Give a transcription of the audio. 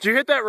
Did you hit that rock?